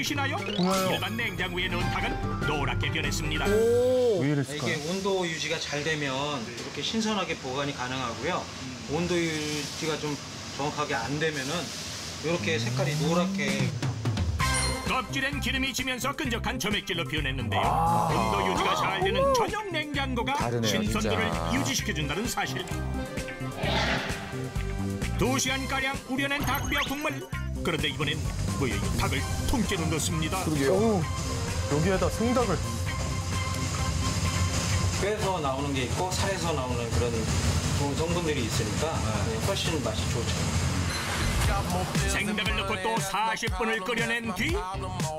보이시나요? 보여요. 일반 냉장고에 넣은 닭은 노랗게 변했습니다. 왜 이랬을까요? 이게 온도 유지가 잘 되면 이렇게 신선하게 보관이 가능하고요. 온도 유지가 좀 정확하게 안 되면은 이렇게 색깔이 노랗게 껍질엔 기름이 지면서 끈적한 점액질로 변했는데요. 온도 유지가 잘 되는 전용 냉장고가 다르네요, 신선도를 진짜. 유지시켜준다는 사실. 두 시간가량 우려낸 닭뼈 국물. 그런데 이번엔 이 닭을 통째로 넣습니다. 그러게요. 여기에다 생닭을 뼈에서 나오는 게 있고 살에서 나오는 그런 좋은 성분들이 있으니까 훨씬 맛이 좋죠. 생닭을 넣고 또 40분을 끓여낸 뒤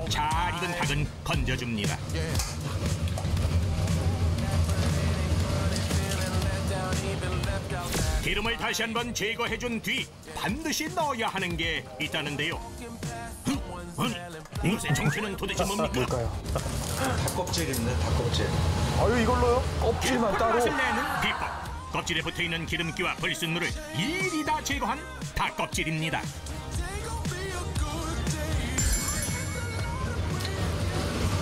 잘 익은 닭은 건져줍니다. 기름을 다시 한번 제거해준 뒤 반드시 넣어야 하는 게 있다는데요. 이것의 정체는 도대체 뭡니까? 뭘까요? 닭껍질입니다. 닭껍질. 아유 이걸로요? 껍질만 따로. 맛을 내는 비법. 껍질에 붙어있는 기름기와 불순물을 일일이 다 제거한 닭껍질입니다.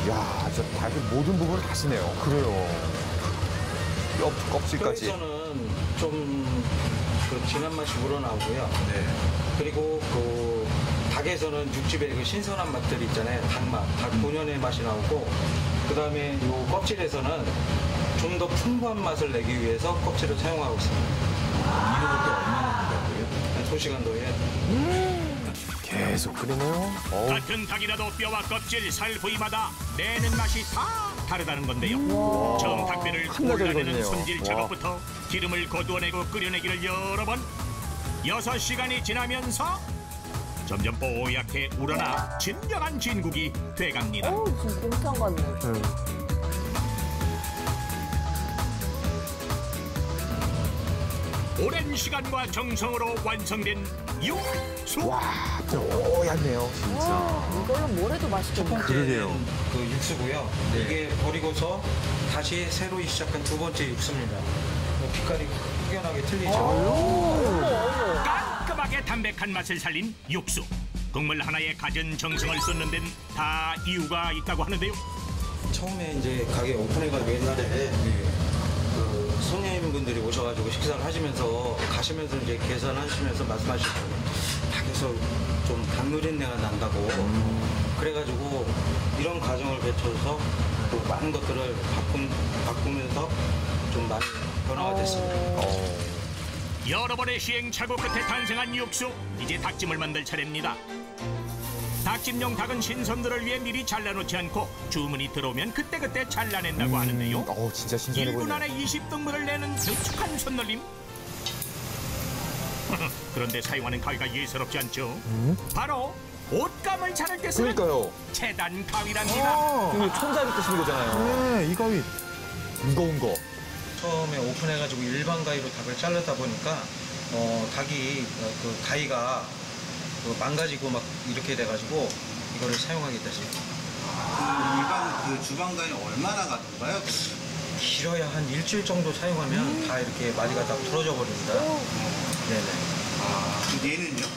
야, 저 닭의 모든 부분을 다 쓰네요. 그래요. 뼈, 껍질까지. 뼈에서는 좀 그 진한 맛이 우러나오고요. 그리고 그 닭에서는 육즙의 그 신선한 맛들 있잖아요. 닭맛, 닭 본연의 맛이 나오고 그 다음에 요 껍질에서는 좀 더 풍부한 맛을 내기 위해서 껍질을 사용하고 있습니다. 이거부터 얼마나 된다고요? 2시간 더에 계속 끓이네요. 같은 닭이라도 뼈와 껍질, 살 부위마다 내는 맛이 다 다르다는 건데요. 처음 닭뼈를 한나절 골라내는. 손질 와. 작업부터 기름을 거두어내고 끓여내기를 여러 번 여섯 시간이 지나면서 점점 뽀얗게 우러나 진정한 진국이 돼갑니다. 어, 지금 곰탕 같네. 오랜 시간과 정성으로 완성된 육수. 와, 뽀얗네요, 진짜. 와, 이걸로 뭘 해도 맛있겠네. 번째는 그 육수고요. 이게 버리고서 다시 새로 시작한 두 번째 육수입니다. 뭐 빛깔이 확연하게 틀리죠. 깔끔하게 담백한 맛을 살린 육수. 국물 하나에 가진 정성을 쏟는 데는 다 이유가 있다고 하는데요. 처음에 이제 가게 오픈해가지고 옛날에 그 손님분들이 오셔가지고 식사를 하시면서 가시면서 이제 계산하시면서 말씀하시더라고요. 닭에서 좀 단누린내가 난다고. 그래가지고 이런 과정을 거쳐서 또 많은 것들을 바꾼, 바꾸면서 좀 많이 변화가 됐습니다. 여러 번의 시행착오 끝에 탄생한 육수. 이제 닭찜을 만들 차례입니다. 닭찜용 닭은 신선들을 위해 미리 잘라놓지 않고 주문이 들어오면 그때그때 잘라낸다고 하는데요. 어우, 진짜 신선해 1분 보이네요. 안에 20등분을 내는 능숙한 손놀림. 그런데 사용하는 가위가 예사롭지 않죠. 바로 옷감을 자를 때 쓰는 그러니까요. 재단 가위랍니다. 이거 손잡이 뜨시는 거잖아요. 네, 이 가위. 무거운 거. 처음에 오픈해가지고 일반 가위로 닭을 자르다 보니까 어, 닭이 어, 그 가위가 그 망가지고 막 이렇게 돼가지고 이거를 사용하게 됐습니다. 일반 그 주방 가위는 얼마나 가던가요? 길어야 한 일주일 정도 사용하면 다 이렇게 마디가 다 부러져 버립니다. 네네. 아, 얘는요?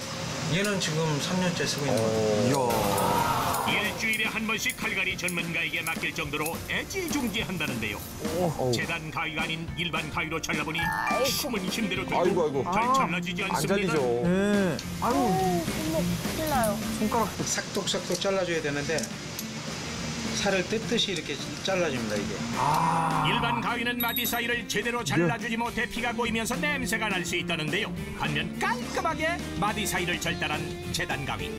얘는 지금 3년째 쓰고 있는 거예요. 일주일에 한 번씩 칼갈이 전문가에게 맡길 정도로 애지중지한다는데요. 어우. 재단 가위가 아닌 일반 가위로 잘라보니 힘은 힘대로 아이고, 아이고. 잘 잘라지지 안 않습니다. 잘리죠. 네. 아유, 손목 큰일 나요. 손가락. 싹둑싹둑 잘라줘야 되는데 살을 뜯듯이 이렇게 잘라줍니다 이게. 일반 가위는 마디 사이를 제대로 잘라주지 못해 피가 고이면서 냄새가 날 수 있다는데요. 반면 깔끔하게 마디 사이를 절단한 재단 가위.